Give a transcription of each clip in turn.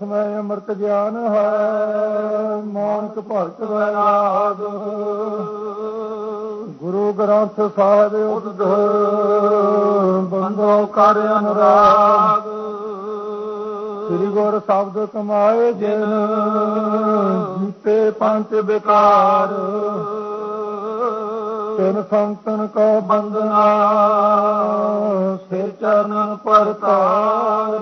ਸਮੈ ਅੰਮ੍ਰਿਤ ਗਿਆਨ ਹੈ ਮਾਨਕ ਭਗਤ ਵੈਰਾਗ। ਗੁਰੂ ਗ੍ਰੰਥ ਸਾਹਿਬ ਉਦਧ ਬੰਦੋ ਕਰ ਅਨੁਰਾਗ। ਸ੍ਰੀ ਗੁਰ ਸ਼ਬਦ ਕਮਾਏ ਜਿਨ, ਜੀਤੇ ਪੰਜ ਵਿਕਾਰ। ਤਿਨ ਸੰਤਨ ਕੋ ਬੰਦਨਾ ਸਿਰ ਚਰਨ ਪਰਤਾਰ।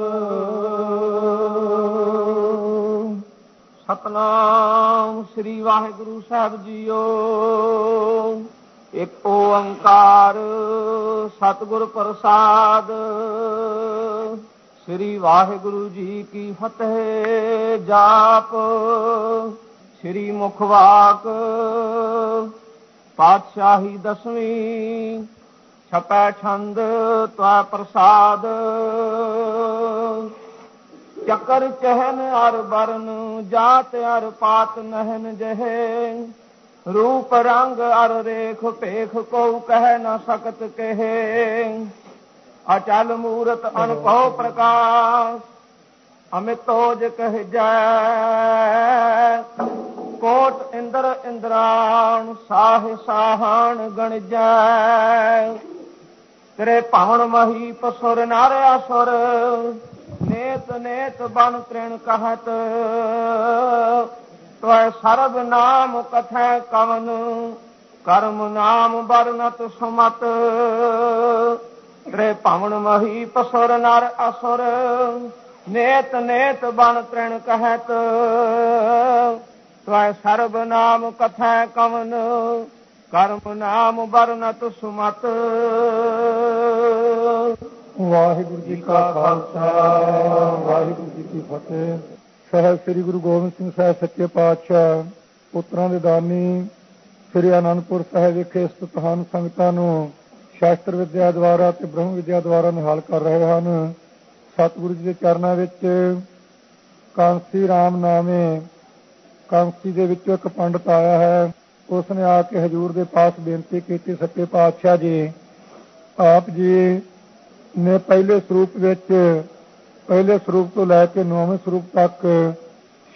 ਸਤਨਾਮ ਸ੍ਰੀ ਵਾਹਿਗੁਰੂ ਸਾਹਿਬ ਜੀਓ। ਇੱਕ ਓੰਕਾਰ ਸਤਿਗੁਰ ਪ੍ਰਸਾਦ। ਸ੍ਰੀ ਵਾਹਿਗੁਰੂ ਜੀ ਕੀ ਫਤਿਹ ਜਾਪ। ਸ੍ਰੀ ਮੁਖਵਾਕ ਪਾਤਸ਼ਾਹੀ ਦਸਵੀਂ। ਛਪੈ ਛੰਦ ਤਵਾ ਪ੍ਰਸਾਦ। ਚੱਕਰ ਚਹਨ ਅਰ ਬਰਨ ਜਾਤ ਅਰ ਪਾਤ ਨਹਨ ਜਹੇ। ਰੂਪ ਰੰਗ ਅਰ ਰੇਖ ਭੇਖ ਕੋ ਕਹਿ ਨ ਸਕਤ ਕਹੇ। ਅਚਲ ਮੂਰਤ ਅਨਭਉ ਪ੍ਰਕਾਸ਼ ਅਮਿਤੋਜ ਕਹਿ ਜੈ। ਕੋਟ ਇੰਦਰ ਇੰਦਰਾਣ ਸਾਹ ਸਾਹਣ ਗਣ ਜੈ। ਤੇਰੇ ਭਾਵਨ ਮਹੀ ਪਸੁਰ ਨਾਰੇ ਅਸੁਰ ਨੇਤ ਨੇਤ ਬਨ ਤ੍ਰਿਣ ਕਹਤ। ਤੋਇ ਸਰਬ ਨਾਮ ਕਥੈ ਕਵਨ, ਕਰਮ ਨਾਮ ਬਰਨਤ ਸਮਤ। ਤੇਰੇ ਭਾਵਨ ਮਹੀ ਪਸੁਰ ਨਰ ਅਸੁਰ, ਨੇਤ ਨੇਤ ਬਨ ਤ੍ਰਿਣ ਕਹਤ। ਤੋਇ ਸਰਬ ਨਾਮ ਕਥੈ ਕਵਨ, ਕਰਮ ਨਾਮ ਬਰਨਤ ਸੁਮਤ। ਵਾਹਿਗੁਰੂ ਜੀ ਕਾ ਖਾਲਸਾ, ਵਾਹਿਗੁਰੂ ਜੀ ਕੀ ਫਤਿਹ। ਸਹਿਬ ਸ੍ਰੀ ਗੁਰੂ ਗੋਬਿੰਦ ਸਿੰਘ ਸਾਹਿਬ ਸੱਚੇ ਪਾਤਸ਼ਾਹ, ਪੁੱਤਰਾਂ ਦੇ ਦਾਨੀ, ਸ੍ਰੀ ਅਨੰਦਪੁਰ ਸਾਹਿਬ ਵਿਖੇ ਸਥਿਤ ਸੰਗਤਾਂ ਨੂੰ ਸ਼ਾਸਤਰ ਵਿਦਿਆ ਦੁਆਰਾ ਤੇ ਬ੍ਰਹਮ ਵਿਦਿਆ ਦੁਆਰਾ ਨਿਹਾਲ ਕਰ ਰਹੇ ਹਨ। ਸਤਿਗੁਰੂ ਜੀ ਦੇ ਚਰਨਾਂ ਵਿੱਚ ਕਾਂਸੀ ਰਾਮ ਨਾਮੇ, ਕਾਂਸੀ ਦੇ ਵਿੱਚੋਂ ਇੱਕ ਪੰਡਤ ਆਇਆ ਹੈ। ਉਸ ਨੇ ਆ ਕੇ ਹਜੂਰ ਦੇ ਪਾਸ ਬੇਨਤੀ ਕੀਤੀ, ਸੱਚੇ ਪਾਤਸ਼ਾਹ ਜੀ, ਆਪ ਜੀ ਨੇ ਪਹਿਲੇ ਸਰੂਪ ਵਿੱਚ, ਪਹਿਲੇ ਸਰੂਪ ਤੋਂ ਲੈ ਕੇ ਨੌਵੇਂ ਸਰੂਪ ਤੱਕ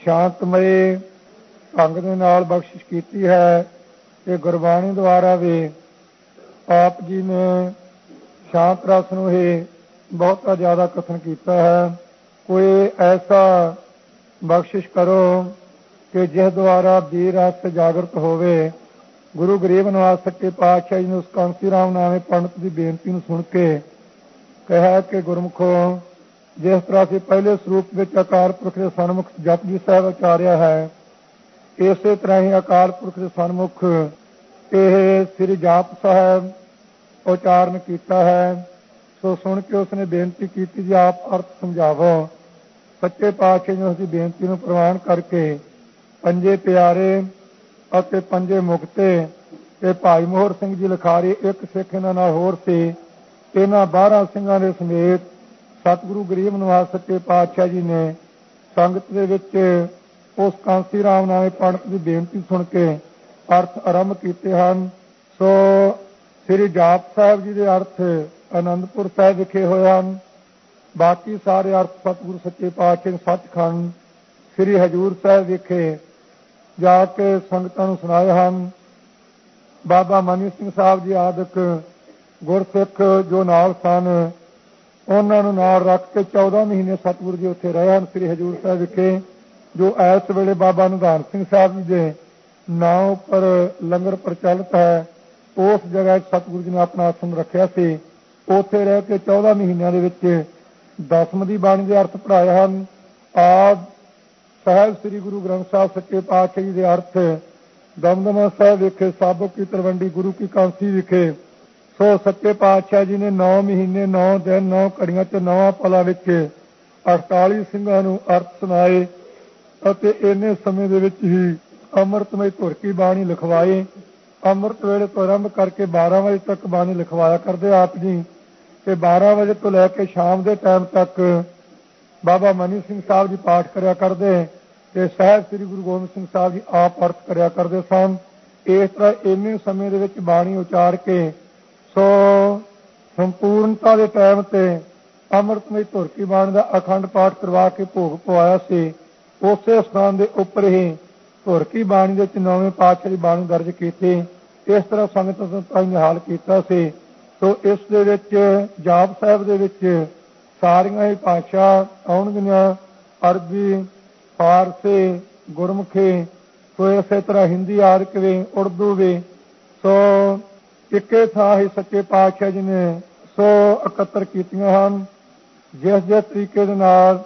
ਸ਼ਾਂਤਮਈ ਢੰਗ ਦੇ ਨਾਲ ਬਖਸ਼ਿਸ਼ ਕੀਤੀ ਹੈ ਤੇ ਗੁਰਬਾਣੀ ਦੁਆਰਾ ਵੀ ਆਪ ਜੀ ਨੇ ਸ਼ਾਂਤ ਰਸ ਨੂੰ ਹੀ ਬਹੁਤਾ ਜ਼ਿਆਦਾ ਕਥਨ ਕੀਤਾ ਹੈ। ਕੋਈ ਐਸਾ ਬਖਸ਼ਿਸ਼ ਕਰੋ ਕਿ ਜਿਸ ਦੁਆਰਾ ਵੀਰ ਰਸ ਜਾਗਰਤ ਹੋਵੇ। ਗੁਰੂ ਗਰੀਬ ਨਿਵਾਸ ਸੱਚੇ ਪਾਤਸ਼ਾਹ ਜੀ ਨੇ ਉਸ ਕਾਂਸੀ ਰਾਮ ਨਾਮੇ ਪੰਡਤ ਦੀ ਬੇਨਤੀ ਨੂੰ ਸੁਣ ਕੇ ਕਿਹਾ ਕਿ ਗੁਰਮੁਖੋ, ਜਿਸ ਤਰ੍ਹਾਂ ਅਸੀਂ ਪਹਿਲੇ ਸਰੂਪ ਵਿੱਚ ਅਕਾਲ ਪੁਰਖ ਦੇ ਸਨਮੁਖ ਜਪਜੀ ਸਾਹਿਬ ਉਚਾਰਿਆ ਹੈ, ਇਸੇ ਤਰ੍ਹਾਂ ਹੀ ਅਕਾਲ ਪੁਰਖ ਦੇ ਸਨਮੁਖ ਇਹ ਸ੍ਰੀ ਜਾਪ ਸਾਹਿਬ ਉਚਾਰਨ ਕੀਤਾ ਹੈ। ਸੋ ਸੁਣ ਕੇ ਉਸਨੇ ਬੇਨਤੀ ਕੀਤੀ ਜੀ, ਆਪ ਅਰਥ ਸਮਝਾਵੋ। ਸੱਚੇ ਪਾਤਸ਼ਾਹ ਨੇ ਉਸ ਦੀ ਬੇਨਤੀ ਨੂੰ ਪ੍ਰਵਾਨ ਕਰਕੇ ਪੰਜੇ ਪਿਆਰੇ ਅਤੇ ਪੰਜੇ ਮੁਕਤੇ ਤੇ ਭਾਈ ਮੋਹਰ ਸਿੰਘ ਜੀ ਲਖਾਰੀ ਇੱਕ ਸਿੱਖ ਇਹਨਾਂ ਨਾਲ ਹੋਰ ਸੀ। ਇਹਨਾਂ 12 ਸਿੰਘਾਂ ਦੇ ਸਮੇਤ ਸਤਿਗੁਰੂ ਗਰੀਬ ਨਿਵਾਸ ਸੱਚੇ ਪਾਤਸ਼ਾਹ ਜੀ ਨੇ ਸੰਗਤ ਦੇ ਵਿੱਚ ਉਸ ਕਾਂਸੀ ਰਾਮ ਨਾਮੇ ਪੰਡਤ ਦੀ ਬੇਨਤੀ ਸੁਣ ਕੇ ਅਰਥ ਆਰੰਭ ਕੀਤੇ ਹਨ। ਸੋ ਸ੍ਰੀ ਜਾਪ ਸਾਹਿਬ ਜੀ ਦੇ ਅਰਥ ਆਨੰਦਪੁਰ ਸਾਹਿਬ ਵਿਖੇ ਹੋਏ ਹਨ। ਬਾਕੀ ਸਾਰੇ ਅਰਥ ਸਤਿਗੁਰੂ ਸੱਚੇ ਪਾਤਸ਼ਾਹ ਸੱਚਖੰਡ ਸ੍ਰੀ ਹਜੂਰ ਸਾਹਿਬ ਵਿਖੇ ਜਾ ਕੇ ਸੰਗਤਾਂ ਨੂੰ ਸੁਣਾਏ ਹਨ। ਬਾਬਾ ਮਨੀ ਸਿੰਘ ਸਾਹਿਬ ਜੀ ਆਦਿਕ ਗੁਰਸਿੱਖ ਜੋ ਨਾਲ ਸਨ, ਉਹਨਾਂ ਨੂੰ ਨਾਲ ਰੱਖ ਕੇ 14 ਮਹੀਨੇ ਸਤਿਗੁਰੂ ਜੀ ਉੱਥੇ ਰਹੇ ਹਨ, ਸ੍ਰੀ ਹਜੂਰ ਸਾਹਿਬ ਵਿਖੇ, ਜੋ ਇਸ ਵੇਲੇ ਬਾਬਾ ਨਿਧਾਨ ਸਿੰਘ ਸਾਹਿਬ ਜੀ ਦੇ ਨਾਂ ਉੱਪਰ ਲੰਗਰ ਪ੍ਰਚਲਿਤ ਹੈ, ਉਸ ਜਗ੍ਹਾ 'ਚ ਸਤਿਗੁਰੂ ਜੀ ਨੇ ਆਪਣਾ ਆਸਣ ਰੱਖਿਆ ਸੀ। ਉੱਥੇ ਰਹਿ ਕੇ 14 ਮਹੀਨਿਆਂ ਦੇ ਵਿੱਚ ਦਸਮ ਦੀ ਬਾਣੀ ਦੇ ਅਰਥ ਪੜਾਏ ਹਨ। ਆਪ ਸਾਹਿਬ ਸ੍ਰੀ ਗੁਰੂ ਗ੍ਰੰਥ ਸਾਹਿਬ ਸੱਚੇ ਪਾਤਸ਼ਾਹ ਜੀ ਦੇ ਅਰਥ ਦਮਦਮਾ ਸਾਹਿਬ ਵਿਖੇ, ਸਾਬਕ ਕੀ ਤਲਵੰਡੀ ਗੁਰੂ ਕੀ ਕਾਂਸੀ ਵਿਖੇ ਸੋ ਸੱਚੇ ਪਾਤਸ਼ਾਹ ਜੀ ਨੇ 9 ਮਹੀਨੇ 9 ਦਿਨ 9 ਘੜੀਆਂ ਤੇ 9 ਪਲਾਂ ਵਿੱਚ 48 ਸਿੰਘਾਂ ਨੂੰ ਅਰਥ ਸੁਣਾਏ ਅਤੇ ਇੰਨੇ ਸਮੇਂ ਦੇ ਵਿੱਚ ਹੀ ਅੰਮ੍ਰਿਤਮਈ ਧੁਰ ਕੀ ਬਾਣੀ ਲਿਖਵਾਏ ਅੰਮ੍ਰਿਤ ਵੇਲੇ ਤੋਂ ਆਰੰਭ ਕਰਕੇ 12 ਵਜੇ ਤੱਕ ਬਾਣੀ ਲਿਖਵਾਇਆ ਕਰਦੇ ਆਪ ਜੀ। ਤੇ 12 ਵਜੇ ਤੋਂ ਲੈ ਕੇ ਸ਼ਾਮ ਦੇ ਟਾਈਮ ਤੱਕ ਬਾਬਾ ਮਨੀ ਸਿੰਘ ਸਾਹਿਬ ਜੀ ਪਾਠ ਕਰਿਆ ਕਰਦੇ ਤੇ ਸਾਹਿਬ ਸ੍ਰੀ ਗੁਰੂ ਗੋਬਿੰਦ ਸਿੰਘ ਸਾਹਿਬ ਜੀ ਆਪ ਅਰਥ ਕਰਿਆ ਕਰਦੇ ਸਨ। ਇਸ ਤਰ੍ਹਾਂ ਇੰਨੇ ਸਮੇਂ ਦੇ ਵਿੱਚ ਬਾਣੀ ਉਚਾਰ ਕੇ ਸੋ ਸੰਪੂਰਨਤਾ ਦੇ ਟਾਈਮ ਤੇ ਅੰਮ੍ਰਿਤਮਈ ਧੁਰ ਕੀ ਬਾਣੀ ਦਾ ਅਖੰਡ ਪਾਠ ਕਰਵਾ ਕੇ ਭੋਗ ਪਵਾਇਆ ਸੀ, ਉਸੇ ਸਥਾਨ ਦੇ ਉੱਪਰ ਹੀ ਧੁਰ ਕੀ ਬਾਣੀ ਦੇ ਵਿੱਚ ਨੌਵੇਂ ਪਾਤਸ਼ਾਹ ਦੀ ਬਾਣੀ ਦਰਜ ਕੀਤੀ। ਇਸ ਤਰ੍ਹਾਂ ਸੰਗਤ ਸੰਤਾਂ ਨੇ ਹਾਲ ਕੀਤਾ ਸੀ। ਸੋ ਇਸ ਦੇ ਵਿੱਚ ਜਾਪ ਸਾਹਿਬ ਦੇ ਵਿੱਚ ਸਾਰੀਆਂ ਹੀ ਭਾਸ਼ਾ ਆਉਣਗੀਆਂ। ਅਰਬੀ, ਫਾਰਸੀ, ਗੁਰਮੁਖੀ, ਸੋ ਇਸੇ ਤਰ੍ਹਾਂ ਹਿੰਦੀ, ਆਦਿਕ ਵੀ, ਉਰਦੂ ਵੀ। ਸੋ ਇੱਕੇ ਥਾਂ ਹੀ ਸੱਚੇ ਪਾਤਸ਼ਾਹ ਜੀ ਨੇ ਸੋ ਇਕੱਤਰ ਕੀਤੀਆਂ ਹਨ, ਜਿਸ ਜਿਸ ਤਰੀਕੇ ਦੇ ਨਾਲ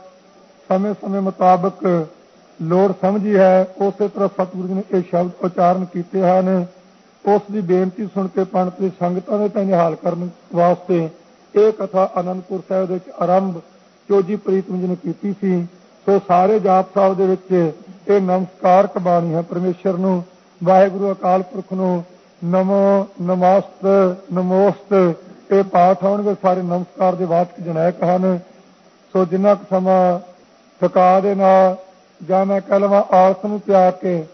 ਸਮੇਂ-ਸਮੇਂ ਮੁਤਾਬਕ ਲੋੜ ਸਮਝੀ ਹੈ, ਉਸੇ ਤਰ੍ਹਾਂ ਸਤਿਗੁਰੂ ਜੀ ਨੇ ਇਹ ਸ਼ਬਦ ਉਚਾਰਨ ਕੀਤੇ ਹਨ। ਉਸ ਦੀ ਬੇਨਤੀ ਸੁਣ ਕੇ ਪੰਡਤ ਦੀ ਸੰਗਤਾਂ ਦੇ ਤਾਂ ਹਾਲ ਕਰਨ ਵਾਸਤੇ ਇਹ ਕਥਾ ਅਨੰਦਪੁਰ ਸਾਹਿਬ ਦੇ ਵਿੱਚ ਆਰੰਭ ਚੋਜੀ ਪ੍ਰੀਤਮ ਜੀ ਨੇ ਕੀਤੀ ਸੀ। ਸੋ ਸਾਰੇ ਜਾਪ ਸਾਹਿਬ ਦੇ ਵਿੱਚ ਇਹ ਨਮਸਕਾਰ ਕਬਾਣੀ ਹੈ ਪਰਮੇਸ਼ਰ ਨੂੰ, ਵਾਹਿਗੁਰੂ ਅਕਾਲ ਪੁਰਖ ਨੂੰ ਨਮੋ ਨਮਸਤ, ਨਮੋਸਤ। ਇਹ ਪਾਠ ਹੋਣਗੇ ਸਾਰੇ ਨਮਸਕਾਰ ਦੇ ਵਾਚਕ ਜਨੈਕ ਹਨ। ਸੋ ਜਿੰਨਾ ਕੁ ਸਮਾਂ ਥਕਾ ਦੇ ਨਾਲ ਜਾਂ ਮੈਂ ਕਲਮਾ ਆਲਸ ਨੂੰ ਤਿਆਗ ਕੇ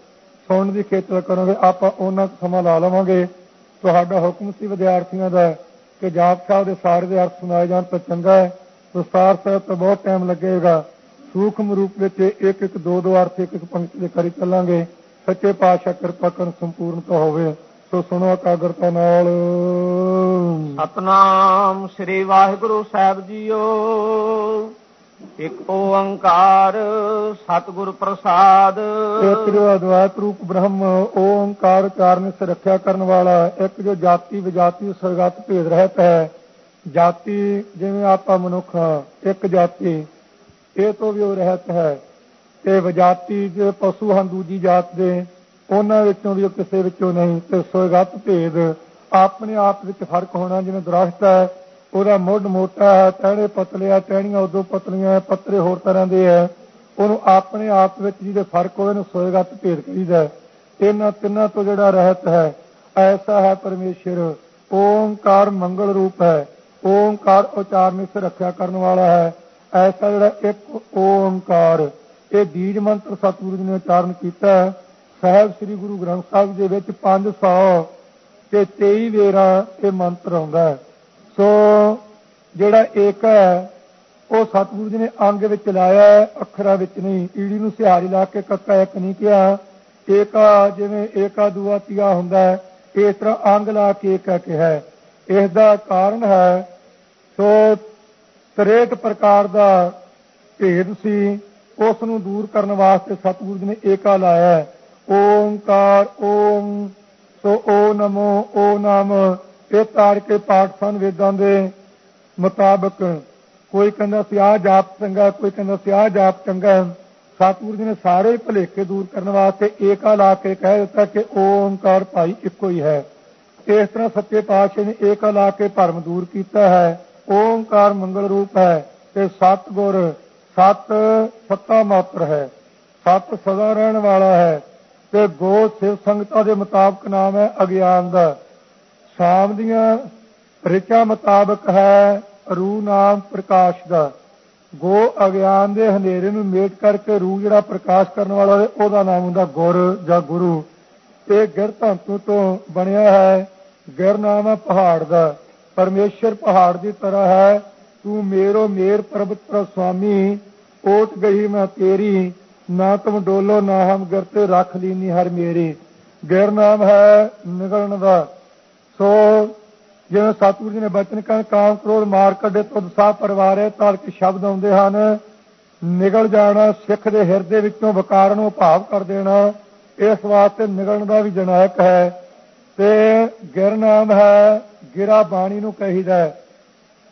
ਸੁਣਨ ਦੀ ਖੇਤਰ ਕਰੋਗੇ, ਆਪਾਂ ਉਹਨਾਂ ਕੁ ਸਮਾਂ ਲਾ ਲਵਾਂਗੇ। ਤੁਹਾਡਾ ਹੁਕਮ ਸੀ ਵਿਦਿਆਰਥੀਆਂ ਦਾ ਕਿ ਜਾਪ ਸਾਹਿਬ ਦੇ ਸਾਰੇ ਦੇ ਅਰਥ ਸੁਣਾਏ ਜਾਣ ਤਾਂ ਚੰਗਾ ਹੈ। ਵਿਸਤਾਰ ਸਾਹਿਬ ਤਾਂ ਬਹੁਤ ਟਾਈਮ ਲੱਗੇਗਾ। ਸੂਖਮ ਰੂਪ ਵਿੱਚ ਇੱਕ ਇੱਕ ਦੋ ਦੋ ਅਰਥ ਇੱਕ ਇੱਕ ਪੰਕਤੀ ਦੇ ਕਰੀ ਚੱਲਾਂਗੇ। ਸੱਚੇ ਪਾਤਸ਼ਾਹ ਕਿਰਪਾ ਕਰਨ ਸੰਪੂਰਨਤਾ ਹੋਵੇ। ਸੋ ਸੁਣੋ ਇਕਾਗਰਤਾ ਨਾਲ। ਸਤਨਾਮ ਸ੍ਰੀ ਵਾਹਿਗੁਰੂ ਸਾਹਿਬ ਜੀਓ। ਇੱਕ ਓੰਕਾਰ ਸਤਿਗੁਰ ਪ੍ਰਸਾਦ। ਜੋ ਅਦਵੈਤ ਰੂਪ ਬ੍ਰਹਮ ਓੰਕਾਰ ਕਾਰਨ ਸੇ ਰੱਖਿਆ ਕਰਨ ਵਾਲਾ ਇੱਕ ਜੋ ਜਾਤੀ ਵਿਜਾਤੀ ਸਰਗਤ ਭੇਦ ਰਹਿਤ ਹੈ। ਜਾਤੀ ਜਿਵੇਂ ਆਪਾਂ ਮਨੁੱਖ ਇੱਕ ਜਾਤੀ ਇਹ ਤੋਂ ਵੀ ਉਹ ਰਹਿਤ ਹੈ। ਤੇ ਵਿਜਾਤੀ ਜੇ ਪਸ਼ੂ ਹਨ ਦੂਜੀ ਜਾਤ ਦੇ। ਉਹਨਾਂ ਵਿੱਚੋਂ ਵੀ ਉਹ ਕਿਸੇ ਵਿੱਚੋਂ ਨਹੀਂ ਤੇ ਸਰਗਤ ਭੇਦ ਆਪਣੇ ਆਪ ਵਿੱਚ ਫ਼ਰਕ ਹੋਣਾ ਜਿਵੇਂ ਦਰਖਤ ਹੈ, ਉਹਦਾ ਮੁੱਢ ਮੋਟਾ ਹੈ ਟਹਿਣੇ ਪਤਲੇ ਆ ਟਹਿਣੀਆਂ ਉਦੋਂ ਪਤਲੀਆਂ ਪੱਤਰੇ ਹੋਰ ਤਰ੍ਹਾਂ ਦੇ ਹੈ। ਉਹਨੂੰ ਆਪਣੇ ਆਪ ਵਿੱਚ ਜਿਹਦੇ ਫ਼ਰਕ ਹੋਵੇ ਨੂੰ ਸੋਏਗਤ ਭੇਦ ਕਰੀਦਾ ਇਹਨਾਂ ਤਿੰਨਾਂ ਤੋਂ ਜਿਹੜਾ ਰਹਿਤ ਹੈ, ਐਸਾ ਹੈ ਪਰਮੇਸ਼ਰ। ਓੰਕਾਰ ਮੰਗਲ ਰੂਪ ਹੈ। ਓੰਕਾਰ ਉਚਾਰਨ ਸੇ ਰੱਖਿਆ ਕਰਨ ਵਾਲਾ ਹੈ। ਐਸਾ ਜਿਹੜਾ ਇੱਕ ਓੰਕਾਰ, ਇਹ ਬੀਜ ਮੰਤਰ ਸਤਿਗੁਰੂ ਜੀ ਨੇ ਉਚਾਰਨ ਕੀਤਾ ਹੈ। ਸਾਹਿਬ ਸ੍ਰੀ ਗੁਰੂ ਗ੍ਰੰਥ ਸਾਹਿਬ ਦੇ ਵਿੱਚ 500 ਤੇ 23 ਵੇਰਾ ਇਹ ਮੰਤਰ ਆਉਂਦਾ ਹੈ। ਸੋ ਜਿਹੜਾ ਏਕ ਹੈ, ਉਹ ਸਤਿਗੁਰੂ ਜੀ ਨੇ ਅੰਗ ਵਿੱਚ ਲਾਇਆ ਅੱਖਰਾਂ ਵਿੱਚ ਨਹੀਂ, ਈੜੀ ਨੂੰ ਸਿਹਾਰੀ ਲਾ ਕੇ ਕੱਕਾ ਇੱਕ ਨਹੀਂ ਕਿਹਾ। ਏਕਾ ਜਿਵੇਂ ਏਕਾ, ਦੂਆ ਤੀਆ ਹੁੰਦਾ ਇਸ ਤਰ੍ਹਾਂ ਅੰਗ ਲਾ ਕੇ ਏਕਾ ਕਿਹਾ ਇਸ ਦਾ ਕਾਰਨ ਹੈ, ਸੋ 63 ਪ੍ਰਕਾਰ ਦਾ ਭੇਦ ਸੀ, ਉਸ ਨੂੰ ਦੂਰ ਕਰਨ ਵਾਸਤੇ ਸਤਿਗੁਰੂ ਜੀ ਨੇ ਏਕਾ ਲਾਇਆ ਹੈ ਓਮ। ਸੋ ਓ ਨਮੋ, ਓ ਨਾਮ। ਇਹ ਤਾੜ ਕੇ ਪਾਠ ਸਨ ਵੇਦਾਂ ਦੇ ਮੁਤਾਬਕ ਕੋਈ ਕਹਿੰਦਾ ਸੀ ਜਾਪ ਚੰਗਾ, ਕੋਈ ਕਹਿੰਦਾ ਸੀ ਆ ਜਾਪ ਚੰਗਾ। ਸਤਿਗੁਰੂ ਜੀ ਨੇ ਸਾਰੇ ਭਲੇਖੇ ਦੂਰ ਕਰਨ ਵਾਸਤੇ ਏਕਾ ਲਾ ਕੇ ਕਹਿ ਦਿੱਤਾ ਕਿ ਓਮਕਾਰ ਭਾਈ ਇੱਕੋ ਹੀ ਹੈ। ਇਸ ਤਰ੍ਹਾਂ ਸੱਚੇ ਪਾਤਸ਼ਾਹ ਨੇ ਏਕਾ ਲਾ ਕੇ ਭਰਮ ਦੂਰ ਕੀਤਾ ਹੈ। ਓਮਕਾਰ ਮੰਗਲ ਰੂਪ ਹੈ ਤੇ ਸਤਗੁਰ ਸਤ ਸੱਤਾ ਮਾਤਰ ਹੈ। ਸਤ ਸਦਾ ਰਹਿਣ ਵਾਲਾ ਹੈ। ਤੇ ਗੋ ਸਿਵ ਸੰਗਤਾਂ ਦੇ ਮੁਤਾਬਕ ਨਾਮ ਹੈ ਅਗਿਆਨ ਦਾ ਸ਼ਾਮ ਦੀਆਂ ਰਿਚਾ ਮੁਤਾਬਕ ਹੈ ਰੂ ਨਾਮ ਪ੍ਰਕਾਸ਼ ਦਾ। ਗੋ ਅਗਿਆਨ ਦੇ ਹਨੇਰੇ ਨੂੰ ਮੇਟ ਕਰਕੇ ਰੂ ਜਿਹੜਾ ਪ੍ਰਕਾਸ਼ ਕਰਨ ਵਾਲਾ ਉਹਦਾ ਨਾਮ ਹੁੰਦਾ ਗੁਰ ਜਾਂ ਗੁਰੂ। ਇਹ ਗਿਰ ਧੰਤੂ ਤੋਂ ਬਣਿਆ ਹੈ। ਗਿਰ ਨਾਮ ਹੈ ਪਹਾੜ ਦਾ। ਪਰਮੇਸ਼ਰ ਪਹਾੜ ਦੀ ਤਰ੍ਹਾਂ ਹੈ। ਤੂੰ ਮੇਰੋ ਮੇਰ ਪਰਬਤ ਪਰ ਸੁਆਮੀ ਓਟ ਗਈ ਮੈਂ ਤੇਰੀ। ਨਾ ਤੁਮ ਡੋਲੋ, ਨਾ ਹਮ ਗਰਤੇ, ਰੱਖ ਲੀਨੀ ਹਰ ਮੇਰੀ। ਗਿਰ ਨਾਮ ਹੈ ਨਿਗਲਣ ਦਾ। ਸੋ ਜਿਵੇਂ ਸਤਿਗੁਰੂ ਜੀ ਨੇ ਬਚਨ ਕਹਨ ਕਾਮ ਕ੍ਰੋਧ ਮਾਰ ਕੱਢੇ, ਤੁਧ ਸਾਹ ਪਰਿਵਾਰੇ ਤਾਲਕ ਸ਼ਬਦ ਆਉਂਦੇ ਹਨ। ਨਿਗਲ ਜਾਣਾ, ਸਿੱਖ ਦੇ ਹਿਰਦੇ ਵਿੱਚੋਂ ਵਿਕਾਰ ਨੂੰ ਭਾਵ ਕਰ ਦੇਣਾ। ਇਸ ਵਾਸਤੇ ਨਿਗਲਣ ਦਾ ਵੀ ਜਨਾਇਕ ਹੈ। ਤੇ ਗਿਰ ਨਾਮ ਹੈ ਗਿਰਾ ਬਾਣੀ ਨੂੰ ਕਹੀਦਾ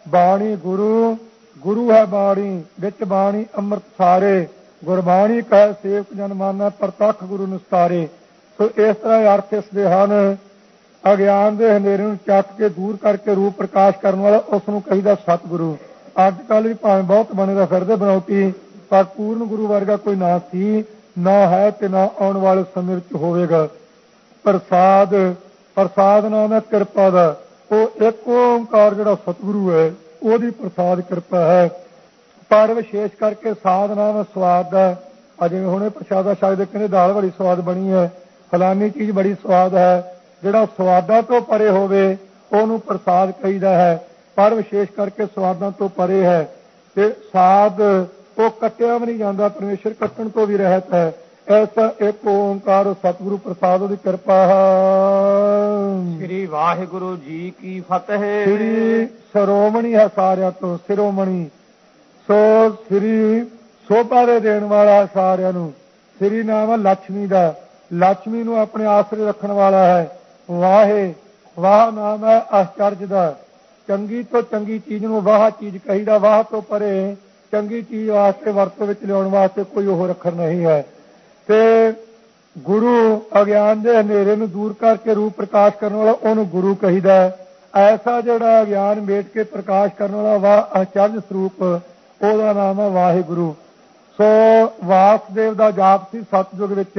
ਬਾਣੀ ਗੁਰੂ ਗੁਰੂ ਹੈ ਬਾਣੀ, ਵਿੱਚ ਬਾਣੀ ਅੰਮ੍ਰਿਤ ਸਾਰੇ ਗੁਰਬਾਣੀ ਕਹੇ ਸੇਵਕ ਜਨ ਮਾਨਾ ਪ੍ਰਤੱਖ ਗੁਰੂ ਨਿਸਤਾਰੇ। ਸੋ ਇਸ ਤਰ੍ਹਾਂ ਅਰਥ ਇਸ ਦੇ ਹਨ। ਅਗਿਆਨ ਦੇ ਹਨੇਰੇ ਨੂੰ ਚੱਕ ਕੇ ਦੂਰ ਕਰਕੇ ਰੂਪ ਪ੍ਰਕਾਸ਼ ਕਰਨ ਵਾਲਾ ਉਸ ਨੂੰ ਕਹੀਦਾ ਸਤਿਗੁਰੂ। ਅੱਜ ਕੱਲ ਵੀ ਭਾਵੇਂ ਬਹੁਤ ਬਣੇਦਾ ਫਿਰਦੇ ਬਣਾਉਤੀ ਪਰ ਪੂਰਨ ਗੁਰੂ ਵਰਗਾ ਕੋਈ ਨਾ ਸੀ, ਨਾ ਹੈ ਤੇ ਨਾ ਆਉਣ ਵਾਲੇ ਸਮੇਂ ਵਿੱਚ ਹੋਵੇਗਾ। ਪ੍ਰਸਾਦ ਪ੍ਰਸਾਦ ਨਾਮ ਹੈ ਕਿਰਪਾ ਦਾ। ਉਹ ਇੱਕ ਓੰਕਾਰ ਜਿਹੜਾ ਸਤਿਗੁਰੂ ਹੈ, ਉਹਦੀ ਪ੍ਰਸਾਦ ਕਿਰਪਾ ਹੈ। ਪਰ ਵਿਸ਼ੇਸ਼ ਕਰਕੇ ਸਾਧ ਨਾਮ ਸਵਾਦ ਦਾ ਅਜੇ ਹੁਣੇ ਪ੍ਰਸ਼ਾਦਾ ਸ਼ਾਇਦ ਕਹਿੰਦੇ ਦਾਲ ਬੜੀ ਸਵਾਦ ਬਣੀ ਹੈ ਫਲਾਨੀ ਚੀਜ਼ ਬੜੀ ਸਵਾਦ ਹੈ ਜਿਹੜਾ ਸਵਾਦਾਂ ਤੋਂ ਪਰੇ ਹੋਵੇ ਉਹਨੂੰ ਪ੍ਰਸਾਦ ਕਹੀਦਾ ਹੈ ਪਰ ਵਿਸ਼ੇਸ਼ ਕਰਕੇ ਸਵਾਦਾਂ ਤੋਂ ਪਰੇ ਹੈ ਤੇ ਸਾਦ ਉਹ ਕੱਟਿਆ ਵੀ ਨਹੀਂ ਜਾਂਦਾ ਪਰਮੇਸ਼ਰ ਕੱਟਣ ਤੋਂ ਵੀ ਰਹਿਤ ਹੈ ਐਸਾ ਇੱਕ ਓੰਕਾਰ ਸਤਿਗੁਰੂ ਪ੍ਰਸਾਦ ਦੀ ਕਿਰਪਾ ਸ੍ਰੀ ਵਾਹਿਗੁਰੂ ਜੀ ਕੀ ਫਤਿਹ। ਸ੍ਰੀ ਸਰੋਮਣੀ ਹੈ ਸਾਰਿਆਂ ਤੋਂ ਸਿਰੋਮਣੀ ਸੋ ਸ੍ਰੀ ਸੋਭਾ ਦੇ ਦੇਣ ਵਾਲਾ ਸਾਰਿਆਂ ਨੂੰ, ਸ੍ਰੀ ਨਾਮ ਲక్ష్ਮੀ ਦਾ। ਲక్ష్ਮੀ ਨੂੰ ਆਪਣੇ ਆਸਰੇ ਰੱਖਣ ਵਾਲਾ ਹੈ। ਵਾਹੇ, ਵਾਹ ਨਾਮ ਹੈ ਅਚਰਜ ਦਾ। ਚੰਗੀ ਤੋਂ ਚੰਗੀ ਚੀਜ਼ ਨੂੰ ਵਾਹ ਚੀਜ਼ ਕਹੀਦਾ, ਵਾਹ ਤੋਂ ਪਰੇ ਚੰਗੀ ਚੀਜ਼ ਵਾਸਤੇ ਵਰਤੋਂ ਵਿੱਚ ਲਿਆਉਣ ਵਾਸਤੇ ਕੋਈ ਉਹ ਰੱਖਣ ਨਹੀਂ ਹੈ। ਤੇ ਗੁਰੂ ਅਗਿਆਨ ਦੇ ਹਨੇਰੇ ਨੂੰ ਦੂਰ ਕਰਕੇ ਰੂਪ ਪ੍ਰਕਾਸ਼ ਕਰਨ ਵਾਲਾ ਉਹਨੂੰ ਗੁਰੂ ਕਹੀਦਾ ਐਸਾ ਜਿਹੜਾ ਅਗਿਆਨ ਮੇਟ ਕੇ ਪ੍ਰਕਾਸ਼ ਕਰਨ ਵਾਲਾ ਵਾਹ ਅਚਰਜ ਸਰੂਪ ਉਹਦਾ ਨਾਮ ਹੈ ਵਾਹਿਗੁਰੂ। ਸੋ ਵਾਸਦੇਵ ਦਾ ਜਾਪ ਸੀ ਸਤਜੁਗ ਵਿੱਚ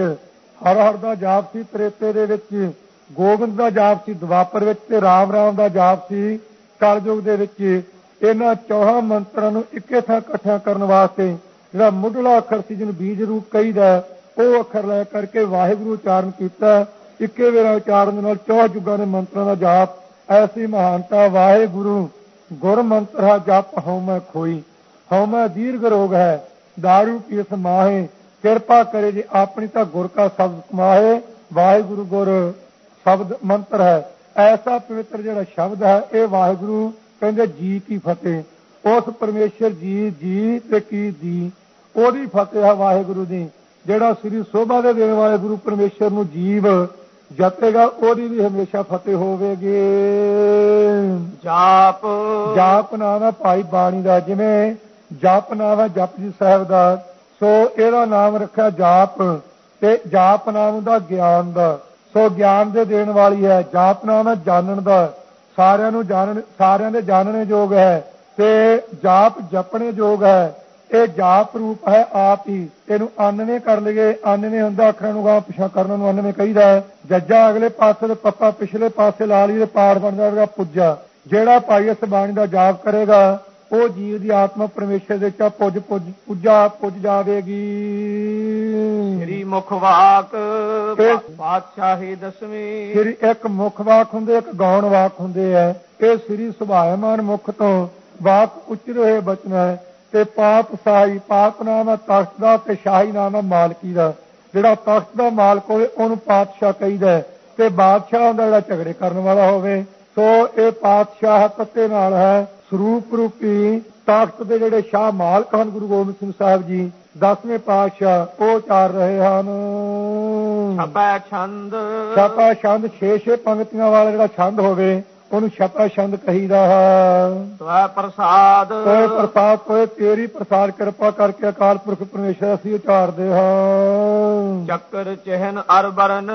ਹਰ ਹਰ ਦਾ ਜਾਪ ਸੀ ਤ੍ਰੇਤੇ ਦੇ ਵਿੱਚ, ਗੋਬਿੰਦ ਦਾ ਜਾਪ ਸੀ ਦਵਾਪਰ ਵਿੱਚ ਤੇ ਰਾਮ ਰਾਮ ਦਾ ਜਾਪ ਸੀ ਕਲਯੁਗ ਦੇ ਵਿੱਚ। ਇਹਨਾਂ ਚੌਹਾਂ ਮੰਤਰਾਂ ਨੂੰ ਇੱਕੇ ਥਾਂ ਇਕੱਠਾ ਕਰਨ ਵਾਸਤੇ ਜਿਹੜਾ ਮੁੱਢਲਾ ਅੱਖਰ ਸੀ, ਜਿਹਨੂੰ ਬੀਜ ਰੂਪ ਕਹੀਦਾ ਉਹ ਅੱਖਰ ਲੈ ਕਰਕੇ ਵਾਹਿਗੁਰੂ ਉਚਾਰਨ ਕੀਤਾ। ਇੱਕੇ ਵੇਰਾ ਉਚਾਰਨ ਦੇ ਨਾਲ ਚੌਹ ਜੁਗਾਂ ਦੇ ਮੰਤਰਾਂ ਦਾ ਜਾਪ, ਐਸੀ ਮਹਾਨਤਾ, ਵਾਹਿਗੁਰੂ ਗੁਰ ਮੰਤਰ ਹੈ ਜਪ ਹਉਮੈ ਖੋਈ। ਹਉਮੈ ਦੀਰਘ ਰੋਗ ਹੈ। दारू ਪੀ ਸਮਾਹੇ ਕਿਰਪਾ ਕਰੇ ਜੀ ਆਪਣੀ ਤਾਂ ਗੁਰ ਕਾ ਸ਼ਬਦ ਕਮਾਏ ਵਾਹਿਗੁਰੂ ਗੁਰ ਸ਼ਬਦ ਮੰਤਰ ਹੈ। ਐਸਾ ਪਵਿੱਤਰ ਜਿਹੜਾ ਸ਼ਬਦ ਹੈ ਇਹ ਵਾਹਿਗੁਰੂ ਕਹਿੰਦੇ ਜੀ ਕੀ ਫਤਿਹ। ਉਸ ਪਰਮੇਸ਼ਰ ਜੀ ਜੀ ਤੇ ਕੀ ਦੀ ਉਹਦੀ ਫਤਿਹ ਹੈ ਵਾਹਿਗੁਰੂ ਦੀ ਜਿਹੜਾ ਸ੍ਰੀ ਸੋਭਾ ਦੇ ਦੇਣ ਵਾਲੇ ਗੁਰੂ ਪਰਮੇਸ਼ਰ ਨੂੰ ਜੀਵ ਜਪੇਗਾ ਉਹਦੀ ਵੀ ਹਮੇਸ਼ਾ ਫਤਿਹ ਹੋਵੇਗੀ। ਜਾਪ। ਜਾਪ ਨਾਮ ਹੈ ਭਾਈ ਬਾਣੀ ਦਾ ਜਿਵੇਂ ਜਪ ਨਾਮ ਹੈ ਜਪ ਜੀ ਸਾਹਿਬ ਦਾ, ਸੋ ਇਹਦਾ ਨਾਮ ਰੱਖਿਆ ਜਾਪ, ਤੇ ਜਾਪ ਨਾਮ ਦਾ ਗਿਆਨ ਦਾ। ਸੋ ਗਿਆਨ ਦੇ ਦੇਣ ਵਾਲੀ ਹੈ ਜਾਪ ਨਾਮ ਹੈ ਜਾਣਨ ਦਾ। ਸਾਰਿਆਂ ਨੂੰ ਜਾਣਨ, ਸਾਰਿਆਂ ਦੇ ਜਾਣਨੇ ਯੋਗ ਹੈ, ਤੇ ਜਾਪ ਜਪਣੇ ਯੋਗ ਹੈ। ਇਹ ਜਾਪ ਰੂਪ ਹੈ ਆਪ ਹੀ। ਇਹਨੂੰ ਅੰਨਵੇਂ ਕਰ ਲਈਏ ਅੰਨਵੇਂ ਹੁੰਦਾ, ਅੱਖਰਾਂ ਨੂੰ ਗਾਂ ਪਿਛਾ ਕਰਨ ਨੂੰ ਅੰਨਵੇਂ ਕਹੀਦਾ ਹੈ। ਜੱਜਾ ਅਗਲੇ ਪਾਸੇ ਦੇ ਪੱਪਾ ਪਿਛਲੇ ਪਾਸੇ ਲਾ ਲਈ ਤੇ ਪਾੜ ਬਣਦਾ ਜਾਵੇਗਾ ਪੁੱਜਾ। ਜਿਹੜਾ ਭਾਈ ਇਸ ਬਾਣੀ ਦਾ ਜਾਪ ਕਰੇਗਾ ਉਹ ਜੀਵ ਦੀ ਆਤਮਾ ਪਰਮੇਸ਼ਰ ਦੇ ਚਾ ਪੁੱਜ ਪੁੱਜ ਪੁੱਜਾ ਪੁੱਜ ਜਾਵੇਗੀ। ਸ੍ਰੀ ਮੁਖ ਵਾਕ ਬਾਦਸ਼ਾਹੀ ਦਸਵੀਂ। ਸ੍ਰੀ ਇੱਕ ਮੁਖ ਵਾਕ ਹੁੰਦੇ ਇੱਕ ਗੌਣ ਵਾਕ ਹੁੰਦੇ ਹੈ ਇਹ ਸ੍ਰੀ ਸੁਭਾਇਮਾਨ ਮੁਖ ਤੋਂ ਵਾਕ ਉਚਰੇ ਹੋਏ ਬਚਨ ਹੈ ਤੇ ਪਾਪ ਸਾਈ ਪਾਪ ਨਾਮ ਤਖਤ ਦਾ ਤੇ ਸ਼ਾਹੀ ਨਾਮ ਮਾਲਕੀ ਦਾ। ਜਿਹੜਾ ਤਖਤ ਦਾ ਮਾਲਕ ਹੋਵੇ ਉਹਨੂੰ ਪਾਤਸ਼ਾਹ ਕਹਿੰਦਾ ਹੈ ਤੇ ਬਾਦਸ਼ਾਹ ਹੁੰਦਾ ਜਿਹੜਾ ਝਗੜੇ ਕਰਨ ਵਾਲਾ ਹੋਵੇ ਸੋ ਇਹ ਪਾਤਸ਼ਾਹ ਪੱਤੇ ਨਾਲ ਹੈ। ਸਰੂਪ ਰੂਪੀ ਤਖਤ ਦੇ ਜਿਹੜੇ ਸ਼ਾਹ ਮਾਲਕ ਹਨ ਗੁਰੂ ਗੋਬਿੰਦ ਸਿੰਘ ਸਾਹਿਬ ਜੀ 10ਵੇਂ ਪਾਤਸ਼ਾਹ ਉਹ ਚਾਰ ਰਹੇ ਹਨ। ਛਪੈ ਛੰਦ। ਛਪਾ ਛੰਦ 6-6 ਪੰਕਤੀਆਂ ਵਾਲਾ ਜਿਹੜਾ ਛੰਦ ਹੋਵੇ ਉਹਨੂੰ ਛਪਾ ਛੰਦ ਕਹੀਦਾ ਹੈ। ਤਵੈ ਪ੍ਰਸਾਦ। ਕੋਏ ਪ੍ਰਸਾਦ ਕੋਏ ਤੇਰੀ ਪ੍ਰਸਾਦ ਕਿਰਪਾ ਕਰਕੇ ਅਕਾਲ ਪੁਰਖ ਪਰਮੇਸ਼ਰ ਅਸੀਂ ਉਚਾਰਦੇ ਹਾਂ। ਚੱਕਰ ਚਿਹਨ ਅਰ ਬਰਨ।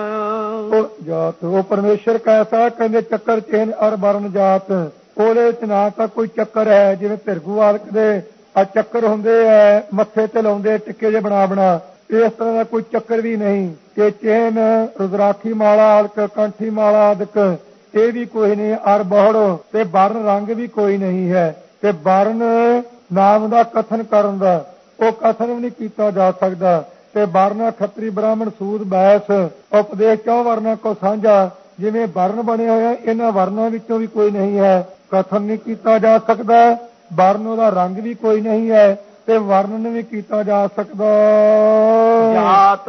ਉਹ ਜਾਤ ਉਹ ਪਰਮੇਸ਼ਰ ਕੈਸਾ ਕਹਿੰਦੇ ਚੱਕਰ ਚੇਨ ਅਰ ਬਰਨ ਜਾਤ। ਉਹਦੇ ਚ ਨਾ ਤਾਂ ਕੋਈ ਚੱਕਰ ਹੈ, ਜਿਵੇਂ ਧਿਰਗੂ ਵਾਲਕ ਦੇ ਆ ਚੱਕਰ ਹੁੰਦੇ ਐ ਮੱਥੇ ਤੇ ਲਾਉਂਦੇ ਟਿੱਕੇ ਜੇ ਬਣਾ ਬਣਾ। ਇਸ ਤਰ੍ਹਾਂ ਦਾ ਕੋਈ ਚੱਕਰ ਵੀ ਨਹੀਂ ਕਿ ਚੇਨ, ਰੁਦਰਾਖੀ ਮਾਲਾ ਆਲਕ ਕੰਠੀ ਮਾਲਾ ਆਦਿਕ, ਇਹ ਵੀ ਕੋਈ ਨਹੀਂ, ਅਰ ਬਹੁੜ ਤੇ ਵਰਨ ਰੰਗ ਵੀ ਕੋਈ ਨਹੀਂ ਹੈ। ਤੇ ਵਰਨ ਨਾਮ ਦਾ ਕਥਨ ਕਰਨ ਦਾ, ਉਹ ਕਥਨ ਵੀ ਨਹੀਂ ਕੀਤਾ ਜਾ ਸਕਦਾ। ਤੇ ਵਰਨ ਖੱਤਰੀ ਬ੍ਰਾਹਮਣ ਸੂਦ ਬੈਸ, ਉਪਦੇਸ਼ ਚੌ ਵਰਨਾਂ ਕੋ ਸਾਂਝਾ, ਜਿਵੇਂ ਵਰਨ ਬਣੇ ਹੋਇਆ ਇਹਨਾਂ ਵਰਨਾਂ ਵਿੱਚੋਂ ਵੀ ਕੋਈ ਨਹੀਂ ਹੈ। ਕਥਨ ਨਹੀਂ ਕੀਤਾ ਜਾ ਸਕਦਾ ਵਰਨ ਉਹਦਾ ਰੰਗ ਵੀ ਕੋਈ ਨਹੀਂ ਹੈ ਤੇ ਵਰਣਨ ਵੀ ਕੀਤਾ ਜਾ ਸਕਦਾ। ਜਾਤ।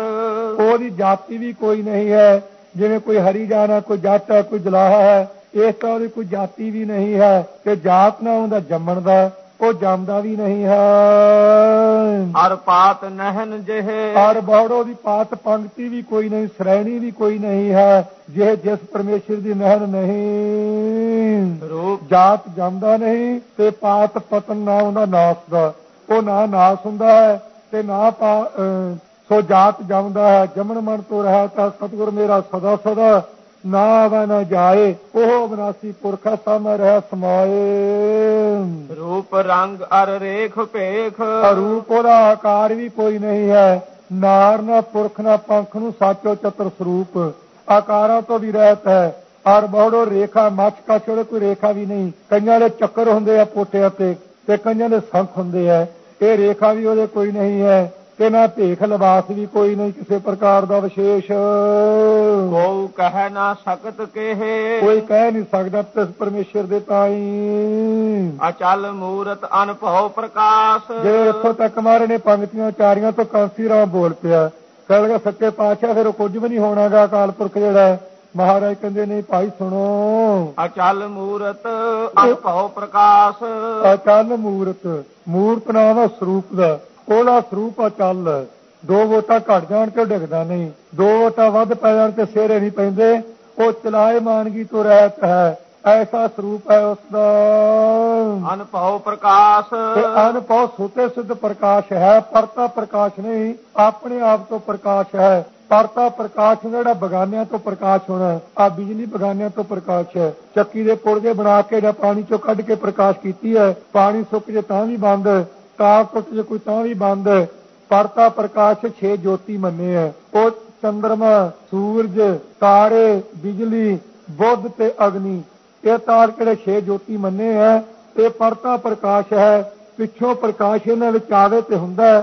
ਉਹਦੀ ਜਾਤੀ ਵੀ ਕੋਈ ਨਹੀਂ ਹੈ ਜਿਵੇਂ ਕੋਈ ਹਰੀ ਜਾਣਾ ਕੋਈ ਜੱਟ ਹੈ ਕੋਈ ਜਲਾਹਾ ਹੈ ਇਸ ਤਰ੍ਹਾਂ ਉਹਦੀ ਕੋਈ ਜਾਤੀ ਵੀ ਨਹੀਂ ਹੈ ਤੇ ਜਾਤ ਨਾ ਹੁੰਦਾ ਜੰਮਣ ਦਾ ਉਹ ਜੰਮਦਾ ਵੀ ਨਹੀਂ ਹੈ। ਅਰ ਪਾਤ ਨਹਿਨ ਜਿਹੇ। ਔਰ ਬੌੜੋ ਦੀ ਪਾਤ ਪੰਕਤੀ ਵੀ ਕੋਈ ਨਹੀਂ ਸ਼੍ਰੇਣੀ ਵੀ ਕੋਈ ਨਹੀਂ ਹੈ ਜੇ ਜਿਸ ਪਰਮੇਸ਼ਰ ਦੀ ਨਹਿਰ ਨਹੀਂ। ਰੂਪ ਜਾਤ ਜੰਮਦਾ ਨਹੀਂ ਤੇ ਪਾਤ ਪਤਨ ਨਾ ਹੁੰਦਾ ਨਾਸ ਦਾ। ਉਹ ਨਾ ਨਾਸ ਹੁੰਦਾ ਹੈ ਤੇ ਨਾ ਸੋ ਜਾਤ ਜੰਮਦਾ ਹੈ। ਜਮਨ ਮਨ ਤੋਂ ਰਹਾ ਤਾਂ ਸਤਿਗੁਰ ਮੇਰਾ ਸਦਾ ਸਦਾ ਨਾ ਆਵੈ ਨਾ ਜਾਏ ਉਹ ਅਬਨਾਸੀ ਪੁਰਖਾ ਸਾਮੈ ਰਹਿ ਸਮਾਏ। ਰੂਪ ਰੰਗ ਅਰ ਰੇਖ ਭੇਖ। ਰੂਪ ਉਹਦਾ ਆਕਾਰ ਵੀ ਕੋਈ ਨਹੀਂ ਹੈ। ਨਾਰ ਨਾ ਪੁਰਖ ਨਾ ਪੰਖ ਨੂੰ ਸਾਚੋ ਚਤਰ ਸਰੂਪ। ਆਕਾਰਾਂ ਤੋਂ ਵੀ ਰਹਿਤ ਹੈ। ਔਰ ਬਹੁੜੋ ਰੇਖਾ ਮੱਛ ਕਾਛੋੜੇ ਕੋਈ ਰੇਖਾ ਵੀ ਨਹੀਂ। ਕਈਆਂ ਦੇ ਚੱਕਰ ਹੁੰਦੇ ਆ ਪੋਟਿਆਂ ਤੇ ਤੇ ਕਈਆਂ ਦੇ ਸੰਖ ਹੁੰਦੇ ਆ। ਇਹ ਰੇਖਾ ਵੀ ਉਹਦੇ ਕੋਈ ਨਹੀਂ ਹੈ। ਤੇ ਨਾ ਭੇਖ ਲਿਬਾਸ ਵੀ ਕੋਈ ਨਹੀਂ ਕਿਸੇ ਪ੍ਰਕਾਰ ਦਾ ਵਿਸ਼ੇਸ਼। ਕੋ ਕਹਿ ਨਾ ਸਕਤ ਕੇਹੇ। ਕੋਈ ਕਹਿ ਨਹੀਂ ਸਕਦਾ ਤਿਸ ਪਰਮੇਸ਼ਰ ਦੇ ਤਾਈ। ਅਚਲ ਮੂਰਤ ਅਨਭਉ ਪ੍ਰਕਾਸ਼। ਜੇ ਇੱਥੋਂ ਤੱਕ ਮਾਰੇ ਨੇ ਪੰਕਤੀਆਂ ਉਚਾਰੀਆਂ ਤੋਂ ਕਾਂਸੀ ਰਾਮ ਬੋਲ ਪਿਆ। ਕਹਿੰਦਾ ਸੱਚੇ ਪਾਤਸ਼ਾਹ ਫਿਰ ਕੁਝ ਵੀ ਨਹੀਂ ਹੋਣਾਗਾ ਅਕਾਲ ਪੁਰਖ ਜਿਹੜਾ। ਮਹਾਰਾਜ ਕਹਿੰਦੇ ਨਹੀਂ ਭਾਈ ਸੁਣੋ। ਅਚਲ ਮੂਰਤ ਅਨਭਉ ਪ੍ਰਕਾਸ਼। ਅਚਲ ਮੂਰਤ ਮੂਰਤ ਨਾਮ ਹੈ ਸਰੂਪ ਦਾ। ਉਹਦਾ ਸਰੂਪ ਅਚਲ ਹੈ। ਦੋ ਵੋਟਾਂ ਘਟ ਜਾਣ ਤੇ ਡਿੱਗਦਾ ਨਹੀਂ? ਦੋ ਵੋਟਾਂ ਵੱਧ ਪੈ ਜਾਣ ਤੇ ਸਿਰੇ ਨਹੀਂ ਪੈਂਦੇ। ਉਹ ਚਲਾਏ ਮਾਨਗੀ ਤੋਂ ਰਹਿਤ ਹੈ। ਐਸਾ ਸਰੂਪ ਹੈ ਉਸ ਦਾ ਅਨਭਉ ਪ੍ਰਕਾਸ਼। ਤੇ ਅਨਭਉ ਸੁਤੇ ਸਿੱਧ ਪ੍ਰਕਾਸ਼ ਹੈ। ਪਰਤਾ ਪ੍ਰਕਾਸ਼ ਨਹੀਂ ਆਪਣੇ ਆਪ ਤੋਂ ਪ੍ਰਕਾਸ਼ ਹੈ। ਪਰਤਾ ਪ੍ਰਕਾਸ਼ ਜਿਹੜਾ ਬਗਾਨਿਆਂ ਤੋਂ ਪ੍ਰਕਾਸ਼ ਹੋਣਾ ਆ ਬਿਜਲੀ ਬਗਾਨਿਆਂ ਤੋਂ ਪ੍ਰਕਾਸ਼ ਹੈ। ਚੱਕੀ ਦੇ ਪੁਰਜੇ ਬਣਾ ਕੇ ਜਾਂ ਪਾਣੀ ਚੋਂ ਕੱਢ ਕੇ ਪ੍ਰਕਾਸ਼ ਕੀਤੀ ਹੈ। ਪਾਣੀ ਸੁੱਕ ਜੇ ਤਾਂ ਵੀ ਬੰਦ। ਤਾਪ ਟੁੱਟ ਜੇ ਕੋਈ ਤਾਂ ਵੀ ਬੰਦ ਪਰਤਾ ਪ੍ਰਕਾਸ਼ ਛੇ ਜੋਤੀ ਮੰਨੇ ਹੈ। ਉਹ ਚੰਦਰਮਾ, ਸੂਰਜ, ਤਾਰੇ, ਬਿਜਲੀ, ਬੁੱਧ ਤੇ ਅਗਨੀ, ਇਹ ਤਾਰ ਕਿਹੜੇ ਛੇ ਜੋਤੀ ਮੰਨੇ ਹੈ? ਇਹ ਪਰਤਾ ਪ੍ਰਕਾਸ਼ ਹੈ। ਪਿੱਛੋਂ ਪ੍ਰਕਾਸ਼ ਇਹਨਾਂ ਵਿੱਚ ਆਵੇ ਤੇ ਹੁੰਦਾ ਹੈ।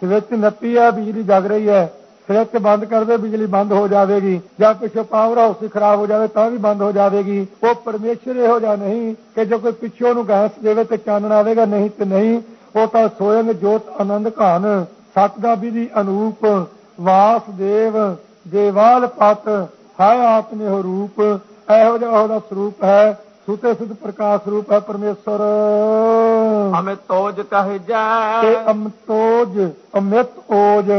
ਸਵਿਚ ਨੱਪੀ ਹੈ, ਬਿਜਲੀ ਜਗ ਰਹੀ ਹੈ। ਸਵਿੱਚ ਬੰਦ ਕਰ ਦੇ, ਬਿਜਲੀ ਬੰਦ ਹੋ ਜਾਵੇਗੀ। ਜਾਂ ਪਿੱਛੋਂ ਪਾਵਰ ਹਾਊਸ ਖਰਾਬ ਹੋ ਜਾਵੇ, ਤਾਂ ਵੀ ਬੰਦ ਹੋ ਜਾਵੇਗੀ। ਉਹ ਪਰਮੇਸ਼ਰ ਇਹੋ ਜਿਹਾ ਨਹੀਂ ਕਿ ਜੋ ਕੋਈ ਪਿੱਛੋਂ ਨੂੰ ਗੈਸ ਦੇਵੇ ਤੇ ਚਾਨਣ ਆਵੇਗਾ, ਨਹੀਂ ਤੇ ਨਹੀਂ। ਉਹ ਤਾਂ ਸੋਇੰ ਜੋਤ ਆਨੰਦ ਘਾਨ ਸਤ ਦਾ ਵਿਧੀ ਅਨੂਪ ਵਾਸਦੇਵ ਦੇਵਾਲ ਪਤ ਹੈ ਆਤਮੇ ਹੋ ਰੂਪ ਇਹੋ ਜਿਹਾ ਉਹਦਾ ਸਰੂਪ ਹੈ ਸੁਤੇ ਸਿੱਧ ਪ੍ਰਕਾਸ਼ ਰੂਪ ਹੈ ਪਰਮੇਸ਼ਰ ਹਮੇ ਤੋਜ ਕਹਿ ਤੇ ਜੈ ਅਮਤੋਜ ਅਮਿਤ ਓਜ